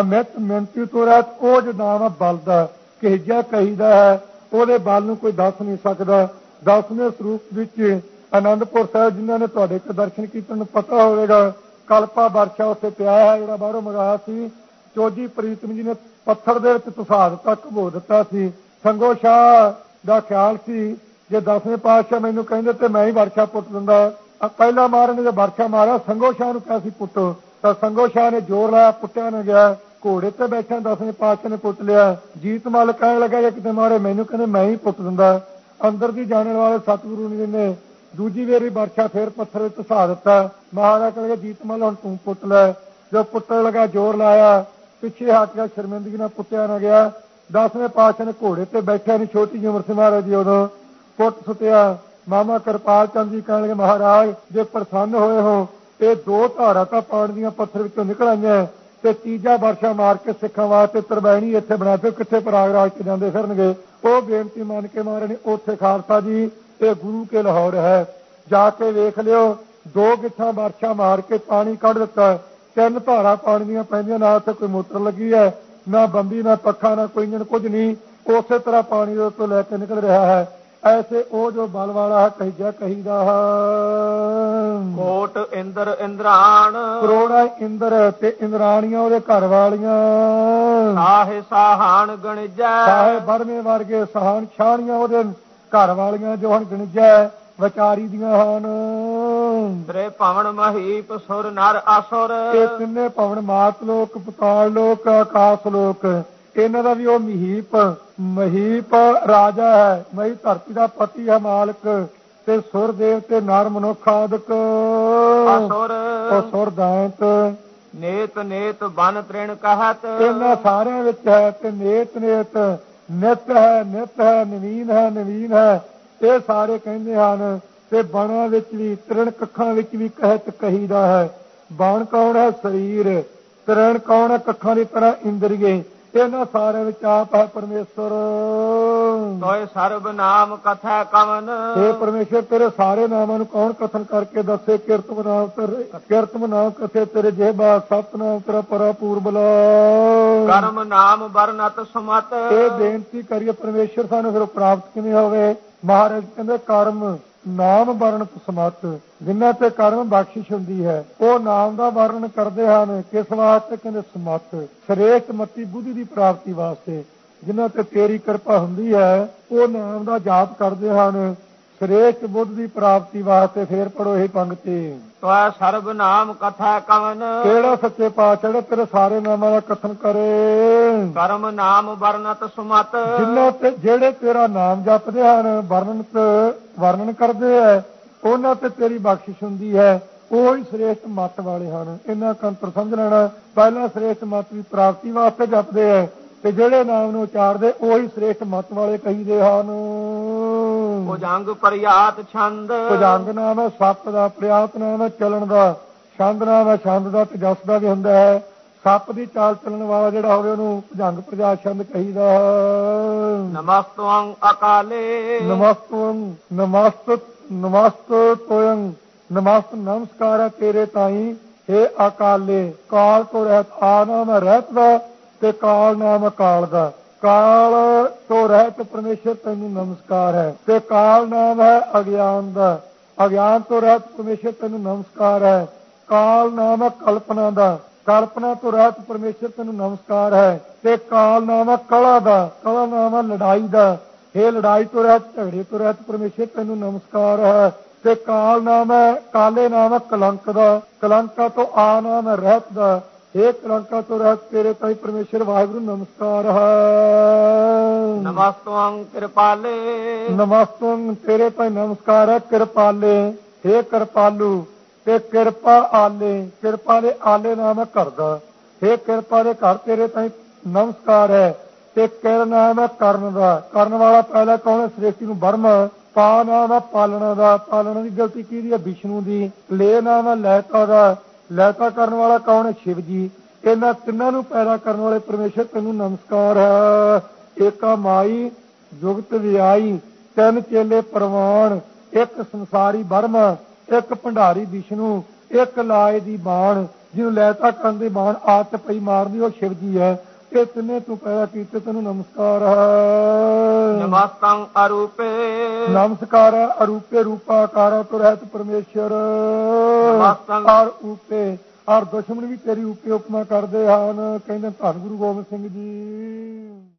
ਅਮਿਤ ਮਿੰਤੀ ਤੋਂ ਰਾਤ ਓਜ ਨਾਮ ਹੈ ਬਲ ਦਾ। ਕਿਹਜਾ ਕਹੀਦਾ ਹੈ ਉਹਦੇ ਬਲ ਨੂੰ ਕੋਈ ਦੱਸ ਨਹੀਂ ਸਕਦਾ। ਦਸਵੇਂ ਸਰੂਪ ਵਿੱਚ ਆਨੰਦਪੁਰ ਸਾਹਿਬ, ਜਿਨ੍ਹਾਂ ਨੇ ਤੁਹਾਡੇ ਕੋ ਦਰਸ਼ਨ ਕੀਤੇ ਨੂੰ ਪਤਾ ਹੋਵੇਗਾ, ਕਲਪਾ ਵਰਸ਼ਾ ਉੱਥੇ ਪਿਆ ਹੈ, ਜਿਹੜਾ ਬਾਹਰੋਂ ਮੰਗਾਇਆ ਸੀ। ਚੋਜੀ ਪ੍ਰੀਤਮ ਜੀ ਨੇ ਪੱਥਰ ਦੇ ਵਿੱਚ ਤੁਸਾਦ ਤੱਕ ਭੋ ਦਿੱਤਾ ਸੀ। ਸੰਗੋ ਸ਼ਾਹ ਦਾ ਖਿਆਲ ਸੀ ਜੇ ਦਸਵੇਂ ਪਾਤਸ਼ਾਹ ਮੈਨੂੰ ਕਹਿੰਦੇ ਤੇ ਮੈਂ ਹੀ ਵਰਸ਼ਾ ਪੁੱਟ ਦਿੰਦਾ। ਆ ਪਹਿਲਾ ਮਾਰਨ ਨੇ ਜੇ ਵਰਸ਼ਾ ਮਾਰਿਆ, ਸੰਗੋ ਸ਼ਾਹ ਨੂੰ ਕਿਹਾ ਸੀ, ਪੁੱਟੋ। ਤਾਂ ਸੰਗੋ ਸ਼ਾਹ ਨੇ ਜ਼ੋਰ ਲਾਇਆ, ਪੁੱਟਿਆ ਨਾ ਗਿਆ। ਘੋੜੇ ਤੇ ਬੈਠਾ ਦਸਵੇਂ ਪਾਤਸ਼ਾਹ ਨੇ ਪੁੱਟ ਲਿਆ। ਜੀਤ ਮਲ ਕਹਿਣ ਲੱਗਾ, ਜੇ ਕਿਤੇ ਮਾਰੇ, ਮੈਨੂੰ ਕਹਿੰਦੇ ਮੈਂ ਹੀ ਪੁੱਟ ਦਿੰਦਾ। ਅੰਦਰ ਦੀ ਜਾਣਨ ਵਾਲੇ ਸਤਿਗੁਰੂ ਜੀ ਨੇ ਦੂਜੀ ਵਾਰੀ ਵਰਸ਼ਾ ਫੇਰ ਪੱਥਰ ਵਿੱਚ ਧਸਾ ਦਿੱਤਾ। ਮਹਾਰਾਜ ਕਹਿੰਦੇ ਜੀਤ ਹੁਣ ਤੂੰ ਪੁੱਟ ਲੈ। ਜੋ ਪੁੱਟਣ ਲੱਗਾ ਜ਼ੋਰ ਲਾਇਆ, ਪਿੱਛੇ ਹਟ ਗਿਆ ਸ਼ਰਮਿੰਦਗੀ ਨਾਲ ਪੁੱਟਿਆ ਨਾ ਗਿਆ। ਦਸਵੇਂ ਪਾਤਸ਼ਾਹ ਨੇ ਘੋੜੇ ਤੇ ਬੈਠਿਆ ਨਹੀਂ ਛੋਟੀ ਜਿਹੀ ਉਮਰ ਸੀ ਮਹਾਰਾਜ ਜੀ ਉਦੋਂ। ਪੁੱਟ ਸੁੱਟਿਆ। ਮਾਮਾ ਕਿਰਪਾਲ ਚੰਦ ਜੀ ਕਹਿਣ ਲੱਗੇ, ਮਹਾਰਾਜ, ਜੇ ਪ੍ਰਸੰਨ ਹੋਏ ਹੋ, ਇਹ ਦੋ ਧਾਰਾ ਤਾਂ ਪਾਣੀ ਦੀਆਂ ਪੱਥਰ ਵਿੱਚੋਂ ਨਿਕਲ ਆਈਆਂ। ਤੇ ਤੀਜਾ ਵਰਸ਼ਾ ਮਾਰ ਕੇ ਸਿੱਖਾਂ ਵਾਸਤੇ ਤਰਬੈਣੀ ਇੱਥੇ ਬਣਾ ਦਿਓ ਕਿੱਥੇ ਪ੍ਰਯਾਗਰਾਜ ਤੇ ਜਾਂਦੇ ਫਿਰਨਗੇ? ਉਹ ਬੇਨਤੀ ਮੰਨ ਕੇ ਮਹਾਰਾਜ ਨੇ, ਉੱਥੇ ਖਾਲਸਾ ਜੀ ਇਹ ਗੁਰੂ ਕੇ ਲਾਹੌਰ ਹੈ। ਜਾ ਕੇ ਵੇਖ ਲਿਓ ਦੋ ਗਿੱਠਾਂ ਵਰਸ਼ਾ ਮਾਰ ਕੇ ਪਾਣੀ ਕੱਢ ਦਿੱਤਾ ਤਿੰਨ ਧਾਰਾ ਪਾਣੀ ਦੀਆਂ ਪੈਂਦੀਆਂ ਨਾ ਉੱਥੇ ਕੋਈ ਮੋਟਰ ਲੱਗੀ ਹੈ ਨਾ ਬੰਬੀ ਨਾ ਪੱਖਾ ਨਾ ਕੋਈ ਇੰਜਣ ਕੁਝ ਨਹੀਂ। ਉਸੇ ਤਰ੍ਹਾਂ ਪਾਣੀ ਉਹ ਤੋਂ ਲੈ ਕੇ ਨਿਕਲ ਰਿਹਾ ਹੈ। ਐਸੇ ਉਹ ਜੋ ਬਲ ਵਾਲਾ ਹੈ ਕਹੀਜਾ ਕਹੀਦਾ ਹੈ। ਕੋਟ ਇੰਦਰ ਇੰਦਰਾਣ। ਕਰੋੜਾ ਇੰਦਰ ਤੇ ਇੰਦਰਾਣੀਆਂ ਉਹਦੇ ਘਰ ਵਾਲੀਆਂ। ਸਾਹੇ ਸਾਹਾਨ ਗਣਜੈ। ਸਾਹੇ ਬਰਮੇ ਵਰਗੇ ਸਹਾਨ ਛਾਣੀਆਂ ਉਹਦੇ ਘਰ ਵਾਲੀਆਂ ਜੋ ਹੁਣ ਗਣਜੈ ਵਿਚਾਰੀ ਦੀਆਂ ਹਨ। ਤ੍ਰੇ ਭਵਨ ਮਹੀਪ ਸੁਰ ਨਰ ਅਸੁਰ ਇਹ ਤਿੰਨੇ ਭਵਨ ਮਾਤ ਲੋਕ ਪਤਾਲ ਲੋਕ ਆਕਾਸ਼ ਲੋਕ। ਇਹਨਾਂ ਦਾ ਵੀ ਉਹ ਮਹੀਪ ਮਹੀਪ ਰਾਜਾ ਹੈ। ਮਹੀ ਧਰਤੀ ਦਾ ਪਤੀ ਹੈ ਮਾਲਕ ਤੇ ਸੁਰ ਦੇਵ ਤੇ ਨਰ ਮਨੁੱਖ ਆਦਿਕ। ਅਸੁਰ ਉਹ ਸੁਰ ਦਾਂਤ ਨੇਤ ਨੇਤ ਬਨ ਤ੍ਰਿਣ ਕਹਤ। ਇਹਨਾਂ ਸਾਰਿਆਂ ਵਿੱਚ ਹੈ ਤੇ ਨੇਤ ਨੇਤ ਨਿਤ ਹੈ ਨਿਤ ਹੈ, ਨਵੀਨ ਹੈ ਨਵੀਨ ਹੈ। ਇਹ ਸਾਰੇ ਕਹਿੰਦੇ ਹਨ ਤੇ ਬਾਣਾਂ ਵਿੱਚ ਵੀ, ਤ੍ਰਿਣ ਕੱਖਾਂ ਵਿੱਚ ਵੀ ਕਹਿਤ ਕਹੀਦਾ ਹੈ। ਬਾਣ ਕੌਣ ਹੈ? ਸਰੀਰ। ਤ੍ਰਿਣ ਕੌਣ ਹੈ? ਕੱਖਾਂ ਦੀ ਤਰ੍ਹਾਂ ਇੰਦਰੀਏ। ਇਹਨਾਂ ਸਾਰਿਆਂ ਵਿੱਚ ਆਪ ਹੈ ਪਰਮੇਸ਼ਰ ਤੋਏ ਸਰਬ ਨਾਮ ਕਥਾ ਕਵਨ। ਇਹ ਪਰਮੇਸ਼ਰ ਤੇਰੇ ਸਾਰੇ ਨਾਮਾਂ ਨੂੰ ਕੌਣ ਕਥਨ ਕਰਕੇ ਦੱਸੇ? ਕਿਰਤਮ ਨਾਮ ਤੇਰੇ ਕਿਰਤਮ ਨਾਮ ਕਥੇ? ਤੇਰੇ ਜਿਹਬਾ ਸਤਨਾਮ ਤੇਰਾ ਪਰਾ ਪੂਰਬਲਾ। ਕਰਮ ਨਾਮ ਵਰਨਤ ਸਮਤ। ਇਹ ਬੇਨਤੀ ਕਰੀਏ ਪਰਮੇਸ਼ਰ ਸਾਨੂੰ ਫਿਰ ਪ੍ਰਾਪਤ ਕਿਵੇਂ ਹੋਵੇ? ਮਹਾਰਾਜ ਕਹਿੰਦੇ ਕਰਮ ਨਾਮ ਵਰਣਤ ਸਮਤ ਜਿਨ੍ਹਾਂ ਤੇ ਕਰਮ ਬਖਸ਼ਿਸ਼ ਹੁੰਦੀ ਹੈ, ਉਹ ਨਾਮ ਦਾ ਵਰਣਨ ਕਰਦੇ ਹਨ, ਕਿਸ ਵਾਸਤੇ? ਕਹਿੰਦੇ ਸਮਤ। ਸ੍ਰੇਸ਼ਟ ਮਤੀ ਬੁੱਧੀ ਦੀ ਪ੍ਰਾਪਤੀ ਵਾਸਤੇ, ਜਿਨ੍ਹਾਂ ਤੇ ਤੇਰੀ ਕਿਰਪਾ ਹੁੰਦੀ ਹੈ, ਉਹ ਨਾਮ ਦਾ ਜਾਪ ਕਰਦੇ ਹਨ। ਸ੍ਰੇਸ਼ਟ ਬੁੱਧ ਦੀ ਪ੍ਰਾਪਤੀ ਵਾਸਤੇ ਫੇਰ ਪੜੋ ਇਹ ਪੰਕਤੀ। ਤੋਏ ਸਰਬ ਨਾਮ ਕਥਾ ਕਵਨ। ਕਿਹੜਾ ਸੱਚੇ ਪਾਤਸ਼ਾਹ ਜਿਹੜਾ ਤੇਰੇ ਸਾਰੇ ਨਾਮਾਂ ਦਾ ਕਥਨ ਕਰੇ? ਕਰਮ ਨਾਮ ਵਰਨਤ ਸੁਮਤ। ਜਿਨ੍ਹਾਂ ਤੇ ਜਿਹੜੇ ਤੇਰਾ ਨਾਮ ਜਪਦੇ ਹਨ ਵਰਣਨ ਵਰਣਨ ਕਰਦੇ ਐ ਉਹਨਾਂ ਤੇ ਤੇਰੀ ਬਖਸ਼ਿਸ਼ ਹੁੰਦੀ ਹੈ ਉਹ ਹੀ ਸ੍ਰੇਸ਼ਟ ਮੱਤ ਵਾਲੇ ਹਨ। ਇਹਨਾਂ ਕੰਤਰ ਸਮਝ ਲੈਣਾ। ਪਹਿਲਾ ਸ੍ਰੇਸ਼ਟ ਮੱਤ ਦੀ ਪ੍ਰਾਪਤੀ ਵਾਸਤੇ ਜਪਦੇ ਆ ਤੇ ਜਿਹੜੇ ਨਾਮ ਨੂੰ ਉਚਾਰਦੇ ਉਹ ਹੀ ਸ੍ਰੇਸ਼ਟ ਮੱਤ ਵਾਲੇ ਕਹੀਦੇ ਹਨ। ਭੁਜੰਗ ਪਰਿਆਤ ਛੰਦ। ਭੁਜੰਗ ਨਾਮ ਹੈ ਸੱਪ ਦਾ ਪ੍ਰਿਆਤ ਨਾਮ ਹੈ ਚੱਲਣ ਦਾ ਛੰਦ ਨਾਮ ਹੈ ਛੰਦ ਦਾ ਤੇ ਜਸ ਦਾ ਵੀ ਹੁੰਦਾ ਹੈ। ਸੱਪ ਦੀ ਚਾਲ ਚੱਲਣ ਵਾਲਾ ਜਿਹੜਾ ਹੋਵੇ ਉਹਨੂੰ ਭੁਜੰਗ ਪ੍ਰਜਾ ਛੰਦ ਕਹੀਦਾ ਹੈ। ਨਮਸਤਵੰ ਅਕਾਲੇ। ਨਮਸਤੰ ਨਮਸਤ ਨਮਸਤ ਤੋਯੰ ਨਮਸਤ ਨਮਸਕਾਰ ਹੈ ਤੇਰੇ ਤਾਈ। हे ਅਕਾਲੇ ਕਾਲ ਤੋਂ ਰਹਿਤ ਆ ਨਾਮ ਰਹਿਤ ਦਾ ਤੇ ਕਾਲ ਨਾਮ ਕਾਲ ਦਾ। ਕਾਲ ਤੋਂ ਰਹਿਤ ਪਰਮੇਸ਼ਰ ਤੈਨੂੰ ਨਮਸਕਾਰ ਹੈ। ਤੇ ਕਾਲ ਨਾਮ ਹੈ ਅਗਿਆਨ ਦਾ। ਅਗਿਆਨ ਤੋਂ ਰਹਿਤ ਪਰਮੇਸ਼ਰ ਤੈਨੂੰ ਨਮਸਕਾਰ ਹੈ। ਕਾਲ ਨਾਮ ਹੈ ਕਲਪਨਾ ਦਾ। ਕਲਪਨਾ ਤੋਂ ਰਹਿਤ ਪਰਮੇਸ਼ਰ ਤੈਨੂੰ ਨਮਸਕਾਰ ਹੈ। ਤੇ ਕਾਲ ਨਾਮ ਹੈ ਕਲਾ ਦਾ। ਕਲਾ ਨਾਮ ਹੈ ਲੜਾਈ ਦਾ। ਇਹ ਲੜਾਈ ਤੋਂ ਰਹਿਤ, ਝਗੜੇ ਤੋਂ ਰਹਿਤ ਪਰਮੇਸ਼ਰ ਤੈਨੂੰ ਨਮਸਕਾਰ ਹੈ। ਤੇ ਕਾਲ ਨਾਮ ਹੈ, ਕਾਲੇ ਨਾਮ ਹੈ ਕਲੰਕ ਦਾ। ਕਲੰਕਾ ਤੋਂ ਆ ਨਾਮ ਹੈ ਰਹਿਤ ਦਾ। ਇਹ ਕਲੰਕਾ ਤੋਂ ਰਹਿਤ ਤੇਰੇ ਤਾਈ ਪਰਮੇਸ਼ਰ ਵਾਹਿਗੁਰੂ ਨਮਸਕਾਰ ਹੈ। ਨਮਸਤਵੰ ਕਿਰਪਾਲੇ। ਨਮਸਤੰ ਤੇਰੇ ਤਾਈ ਨਮਸਕਾਰ ਹੈ ਕਿਰਪਾਲੇ। हे ਕਿਰਪਾਲੂ ਤੇ ਕਿਰਪਾ ਆਲੇ ਕਿਰਪਾ ਦੇ ਆਲੇ ਨਾਮ ਹੈ ਘਰ ਦਾ। हे ਕਿਰਪਾ ਦੇ ਘਰ ਤੇਰੇ ਤਾਈ ਨਮਸਕਾਰ ਹੈ ਤੇ ਕਿਰ ਨਾਮ ਹੈ ਕਰਨ ਦਾ? ਕਰਨ ਵਾਲਾ ਪਹਿਲਾ ਕੌਣ ਹੈ? ਸ੍ਰੇਸ਼ਟੀ ਨੂੰ ਬਰਮ ਪਾ ਨਾਮ ਹੈ ਪਾਲਣਾ ਦਾ। ਪਾਲਣਾ ਦੀ ਗਲਤੀ ਕਿਹਦੀ ਹੈ? ਵਿਸ਼ਨੂੰ ਦੀ। ਲੈ ਨਾਮ ਹੈ ਲੈਤਾ ਦਾ। ਲੈਤਾ ਕਰਨ ਵਾਲਾ ਕੌਣ ਹੈ? ਸ਼ਿਵ ਜੀ। ਇਹਨਾਂ ਤਿੰਨਾਂ ਨੂੰ ਪੈਦਾ ਕਰਨ ਵਾਲੇ ਪਰਮੇਸ਼ਰ, ਤੈਨੂੰ ਨਮਸਕਾਰ ਹੈ। ਏਕਾ ਮਾਈ, ਜੁਗਤ ਵਿਆਈ ਤਿੰਨ ਚੇਲੇ ਪ੍ਰਵਾਨ, ਇੱਕ ਸੰਸਾਰੀ ਬਰਮਾ ਇੱਕ ਭੰਡਾਰੀ ਵਿਸ਼ਨੂੰ, ਇੱਕ ਲਾਏ ਦੀ ਬਾਣ। ਜਿਹਨੂੰ ਲੈਤਾ ਕਰਨ ਦੀ ਬਾਣ ਆਤ ਪਈ ਮਾਰਦੀ, ਉਹ ਸ਼ਿਵ ਜੀ ਹੈ। ਇਹ ਤਿੰਨੇ ਤੂੰ ਪੈਦਾ ਕੀਤੇ ਤੈਨੂੰ ਨਮਸਕਾਰ ਹੈ। ਨਮਸਤੰ ਅਰੂਪੇ। ਨਮਸਕਾਰ ਅਰੂਪੇ ਰੂਪਾਕਾਰਾ ਤੋਂ ਰਹਿਤ ਪਰਮੇਸ਼ਰ। ਨਮਸਤੰ। ਔਰ ਉਪੇ ਔਰ ਦੁਸ਼ਮਣ ਵੀ ਤੇਰੀ ਉਪੇ ਉਪਮਾ ਕਰਦੇ ਹਨ। ਕਹਿੰਦੇ ਧੰਨ ਗੁਰੂ ਗੋਬਿੰਦ ਸਿੰਘ ਜੀ।